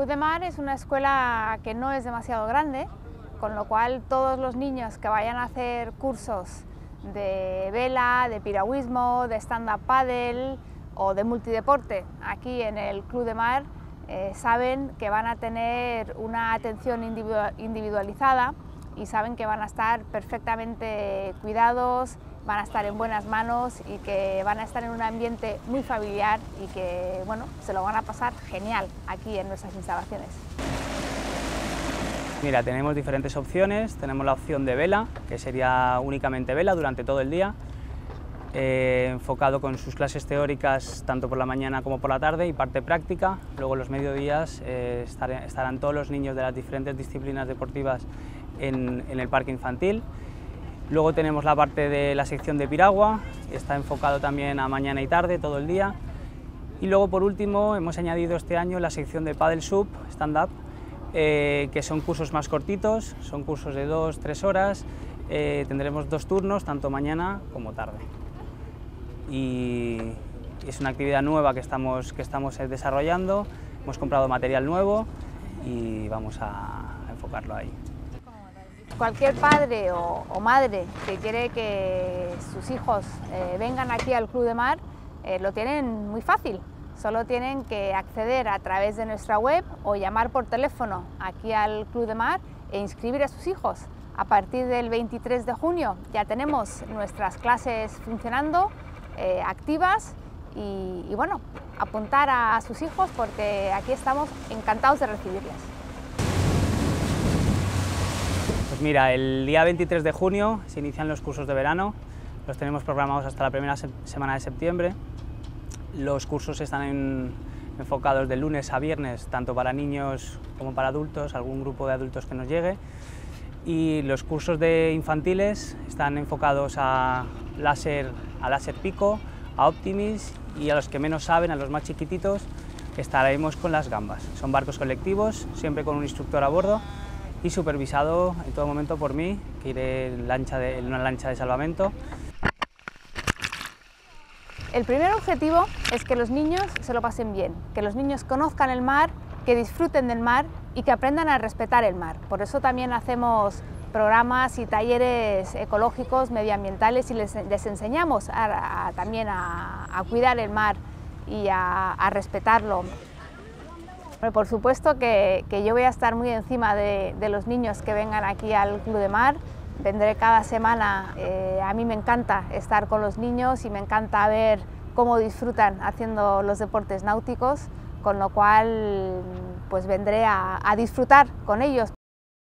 Club de Mar es una escuela que no es demasiado grande, con lo cual todos los niños que vayan a hacer cursos de vela, de piragüismo, de stand-up paddle o de multideporte aquí en el Club de Mar eh, saben que van a tener una atención individualizada y saben que van a estar perfectamente cuidados, van a estar en buenas manos y que van a estar en un ambiente muy familiar y que bueno, se lo van a pasar genial aquí en nuestras instalaciones. Mira, tenemos diferentes opciones, tenemos la opción de vela, que sería únicamente vela durante todo el día, eh, enfocado con sus clases teóricas tanto por la mañana como por la tarde y parte práctica. Luego los mediodías eh, estarán todos los niños de las diferentes disciplinas deportivas en, el parque infantil. Luego tenemos la parte de la sección de piragua, está enfocado también a mañana y tarde, todo el día. Y luego por último hemos añadido este año la sección de paddle sub, stand-up, eh, que son cursos más cortitos, son cursos de dos, tres horas, eh, tendremos dos turnos, tanto mañana como tarde. Y es una actividad nueva que estamos, que estamos desarrollando, hemos comprado material nuevo y vamos a enfocarlo ahí. Cualquier padre o, madre que quiere que sus hijos eh, vengan aquí al Club de Mar eh, lo tienen muy fácil. Solo tienen que acceder a través de nuestra web o llamar por teléfono aquí al Club de Mar e inscribir a sus hijos. A partir del 23 de junio ya tenemos nuestras clases funcionando, eh, activas y, bueno, apuntar a sus hijos porque aquí estamos encantados de recibirles. Pues mira, el día 23 de junio se inician los cursos de verano, los tenemos programados hasta la primera semana de septiembre. Los cursos están enfocados de lunes a viernes, tanto para niños como para adultos, algún grupo de adultos que nos llegue. Y los cursos de infantiles están enfocados a láser, a láser pico, a Optimis y a los que menos saben, a los más chiquititos, estaremos con las gambas. Son barcos colectivos, siempre con un instructor a bordo y supervisado en todo momento por mí, que iré en, una lancha de salvamento. El primer objetivo es que los niños se lo pasen bien, que los niños conozcan el mar, que disfruten del mar y que aprendan a respetar el mar. Por eso también hacemos programas y talleres ecológicos, medioambientales y les, enseñamos también a, cuidar el mar y a respetarlo. Por supuesto que, yo voy a estar muy encima de, los niños que vengan aquí al Club de Mar. Vendré cada semana. Eh, a mí me encanta estar con los niños y me encanta ver cómo disfrutan haciendo los deportes náuticos, con lo cual pues vendré a disfrutar con ellos.